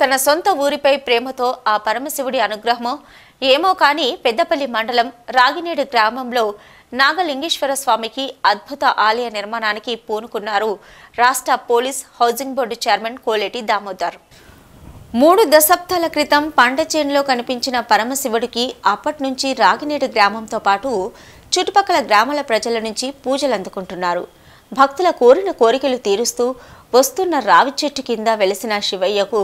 తన సొంత ఊరిపై ప్రేమతో ఆ పరమశివుడి అనుగ్రహమో ఏమో కానీ పెద్దపల్లి మండలం రాగినేడు గ్రామంలో నాగలింగేశ్వర స్వామికి అద్భుత ఆలయ నిర్మాణానికి పూనుకున్నారు రాష్ట్ర police housing board chairman Koleti Damodar. మూడు దశాబ్దాల క్రితం పండచేనులో కనిపించిన పరమశివుడికి అప్పటి నుంచి రాగినేడు గ్రామంతో పాటు చుట్టుపక్కల గ్రామాల ప్రజల నుంచి పూజలు అందుకుంటున్నారు. భక్తుల కోరిన కోరికలు తీరుస్తూ వస్తున్న రావి చెట్టు కింద వెలిసిన శివయ్యకు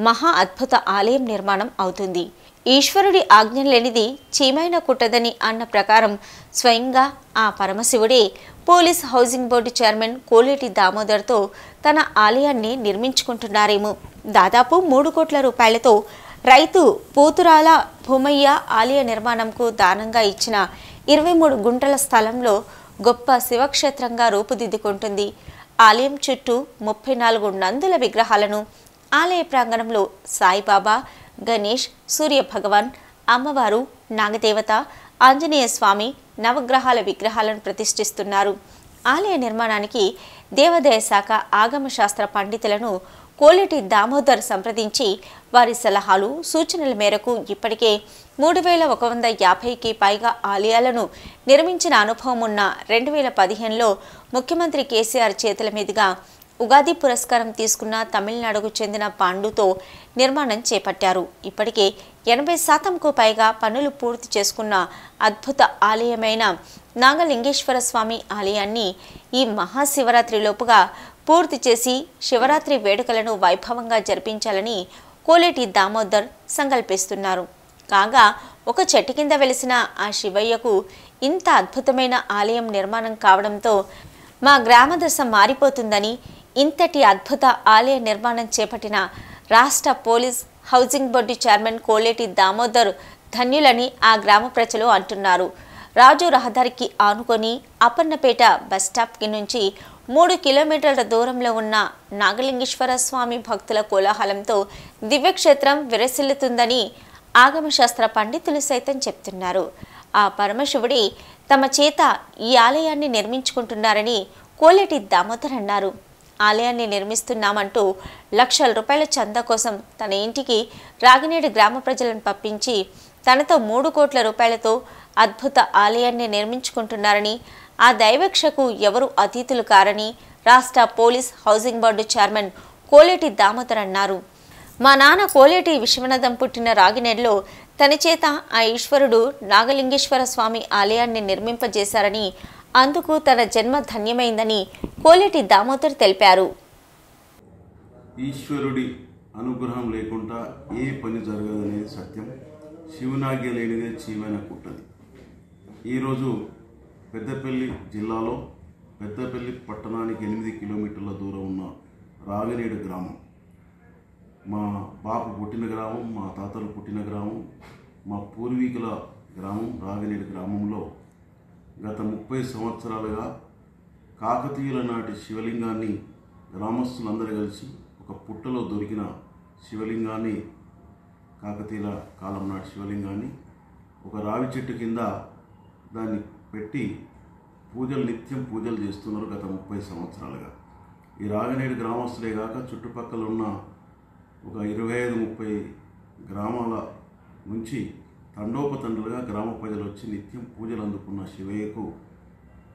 మహా అద్భుత ఆలయం నిర్మాణం అవుతుంది. ఈశ్వరుడి ఆజ్ఞ లేనిది చీమైన కుట్టదని అన్న ప్రకారం స్వయంగా ఆ పరమశివుడే police housing board chairman Koleti దామోదర్తో తన ఆలయాన్ని నిర్మించుకుంటున్నారేమో. దాదాపు మూడు కోట్ల రూపాయలతో రైతు పోతురాల భూమయ్య ఆలయ నిర్మాణంకు దానంగా ఇచ్చిన ఇరవై మూడు గుంటల స్థలంలో గొప్ప శివక్షేత్రంగా రూపుదిద్దుకుంటుంది. ఆలయం చుట్టూ ముప్పై నాలుగు నందుల విగ్రహాలను ఆలయ ప్రాంగణంలో సాయిబాబా గణేష్ సూర్య భగవాన్ అమ్మవారు నాగదేవత ఆంజనేయ స్వామి నవగ్రహాల విగ్రహాలను ప్రతిష్ఠిస్తున్నారు. ఆలయ నిర్మాణానికి దేవాదాయ శాఖ ఆగమశాస్త్ర పండితులను కోలేటి దామోదర్ సంప్రదించి వారి సలహాలు సూచనల మేరకు ఇప్పటికే మూడు వేల ఒక వంద యాభైకి పైగా ఆలయాలను నిర్మించిన అనుభవం ఉన్న రెండు వేల పదిహేనులో ముఖ్యమంత్రి కేసీఆర్ చేతుల మీదుగా ఉగాది పురస్కారం తీసుకున్న తమిళనాడుకు చెందిన పాండుతో నిర్మాణం చేపట్టారు. ఇప్పటికే ఎనభై శాతంకు పైగా పనులు పూర్తి చేసుకున్న అద్భుత ఆలయమైన నాగలింగేశ్వర స్వామి ఆలయాన్ని ఈ మహాశివరాత్రిలోపుగా పూర్తి చేసి శివరాత్రి వేడుకలను వైభవంగా జరిపించాలని కోలేటి దామోదర్ సంకల్పిస్తున్నారు. కాగా ఒక చెట్టు కింద వెలిసిన ఆ శివయ్యకు ఇంత అద్భుతమైన ఆలయం నిర్మాణం కావడంతో మా గ్రామదశ మారిపోతుందని ఇంతటి అద్భుత ఆలయ నిర్మాణం చేపట్టిన రాష్ట్ర police housing board chairman Koleti Damodar ధన్యులని ఆ గ్రామ ప్రజలు అంటున్నారు. రాజు రహదారికి ఆనుకొని అప్పన్నపేట బస్టాప్కి నుంచి మూడు కిలోమీటర్ల దూరంలో ఉన్న నాగలింగేశ్వర స్వామి భక్తుల కోలాహలంతో దివ్యక్షేత్రం విరసిల్లుతుందని ఆగమశాస్త్ర పండితులు సైతం చెప్తున్నారు. ఆ పరమశివుడి తమ చేత ఈ ఆలయాన్ని నిర్మించుకుంటున్నారని కోలేటి దామోదర్ అన్నారు. ఆలయాన్ని నిర్మిస్తున్నామంటూ లక్షల రూపాయల చందా కోసం తన ఇంటికి రాగినేడు గ్రామ ప్రజలను పంపించి తనతో మూడు కోట్ల రూపాయలతో అద్భుత ఆలయాన్ని నిర్మించుకుంటున్నారని ఆ దైవక్షకు ఎవరు అతిథులు కారని రాష్ట్ర police housing board chairman Koleti Damodar అన్నారు. మా నాన్న కోలేటి విశ్వనాథం పుట్టిన రాగినేడులో తన చేత ఆ ఈశ్వరుడు నాగలింగేశ్వర స్వామి ఆలయాన్ని నిర్మింపజేశారని అందుకు తన జన్మ ధన్యమైందని కోలేటి దామోదర్ తెలిపారు. ఈశ్వరుడి అనుగ్రహం లేకుండా ఏ పని జరగదనేది సత్యం శివనాగ్య లేనిదే చీమైన కుట్టది ఈరోజు పెద్దపల్లి జిల్లాలో పెద్దపల్లి పట్టణానికి ఎనిమిది కిలోమీటర్ల దూరం ఉన్న రావినేడు గ్రామం. మా బాపు పుట్టిన గ్రామం మా తాతలు పుట్టిన గ్రామం మా పూర్వీకుల గ్రామం రావినేడు గ్రామంలో గత ముప్పై సంవత్సరాలుగా కాకతీయుల నాటి శివలింగాన్ని గ్రామస్తులందరూ కలిసి ఒక పుట్టలో దొరికిన శివలింగాన్ని కాకతీయుల కాలం నాటి శివలింగాన్ని ఒక రావి చెట్టు కింద దాన్ని పెట్టి పూజలు నిత్యం పూజలు చేస్తున్నారు గత ముప్పై సంవత్సరాలుగా. ఈ రాగనేడు గ్రామస్తులే కాక చుట్టుపక్కల ఉన్న ఒక ఇరవై ఐదు ముప్పై గ్రామాల నుంచి తండోపతండ్రులుగా గ్రామ ప్రజలు వచ్చి నిత్యం పూజలు అందుకున్న శివయ్యకు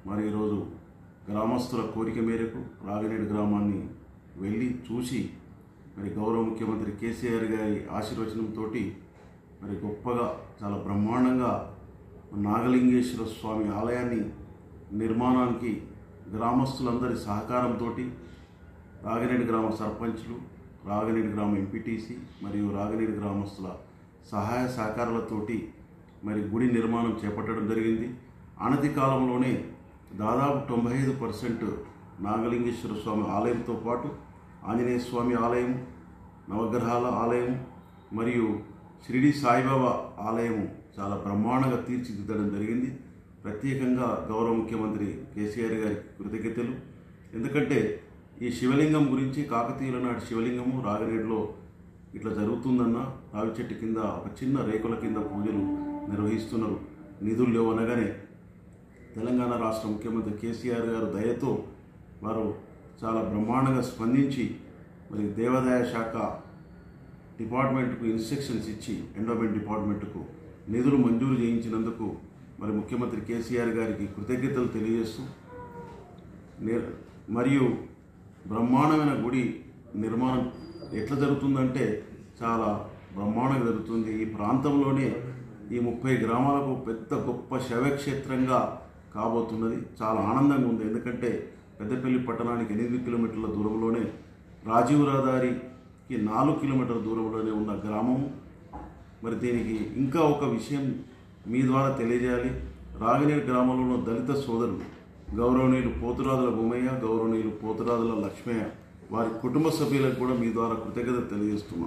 మరి ఈరోజు గ్రామస్తుల కోరిక మేరకు రాగినేడు గ్రామాన్ని వెళ్ళి చూసి మరి గౌరవ ముఖ్యమంత్రి కేసీఆర్ గారి ఆశీర్వచనంతో మరి గొప్పగా చాలా బ్రహ్మాండంగా నాగలింగేశ్వర స్వామి ఆలయాన్ని నిర్మాణానికి గ్రామస్తులందరి సహకారంతో రాగినేడు గ్రామ సర్పంచ్లు రాగినేడు గ్రామ ఎంపీటీసీ మరియు రాగినేడు గ్రామస్తుల సహాయ సహకారాలతోటి మరి గుడి నిర్మాణం చేపట్టడం జరిగింది. అనతి కాలంలోనే దాదాపు తొంభై ఐదు పర్సెంట్ నాగలింగేశ్వర స్వామి ఆలయంతో పాటు ఆంజనేయ స్వామి ఆలయం నవగ్రహాల ఆలయం మరియు షిరిడి సాయిబాబా ఆలయం చాలా బ్రహ్మాండంగా తీర్చిదిద్దడం జరిగింది. ప్రత్యేకంగా గౌరవ ముఖ్యమంత్రి కేసీఆర్ గారి కృతజ్ఞతలు. ఎందుకంటే ఈ శివలింగం గురించి కాకతీయుల నాటి శివలింగము రాగరేడులో ఇట్లా జరుగుతుందన్న రావి చెట్టు కింద ఒక చిన్న రేకుల కింద పూజలు నిర్వహిస్తున్నారు. నిధులు లేవు అనగానే తెలంగాణ రాష్ట్ర ముఖ్యమంత్రి కేసీఆర్ గారు దయతో వారు చాలా బ్రహ్మాండంగా స్పందించి మరి దేవాదాయ శాఖ డిపార్ట్మెంట్కు ఇన్స్ట్రక్షన్స్ ఇచ్చి ఎండోమెంట్ డిపార్ట్మెంట్కు నిధులు మంజూరు చేయించినందుకు మరి ముఖ్యమంత్రి కేసీఆర్ గారికి కృతజ్ఞతలు తెలియజేస్తూ మరియు బ్రహ్మాండమైన గుడి నిర్మాణం ఎట్లా జరుగుతుందంటే చాలా బ్రహ్మాండంగా జరుగుతుంది. ఈ ప్రాంతంలోనే ఈ ముప్పై గ్రామాలకు పెద్ద గొప్ప శవక్షేత్రంగా కాబోతున్నది. చాలా ఆనందంగా ఉంది. ఎందుకంటే పెద్దపల్లి పట్టణానికి ఎనిమిది కిలోమీటర్ల దూరంలోనే రాజీవ్ రహదారికి నాలుగు కిలోమీటర్ల దూరంలోనే ఉన్న గ్రామం. మరి దీనికి ఇంకా ఒక విషయం మీ ద్వారా తెలియజేయాలి. రాగినేని గ్రామంలో ఉన్న దళిత సోదరులు గౌరవనీయులు పోతురాజుల భూమయ్య గౌరవనీయులు పోతురాజుల లక్ష్మయ్య వారి కుటుంబ సభ్యులకు కూడా మీ ద్వారా కృతజ్ఞత తెలియజేస్తున్నాం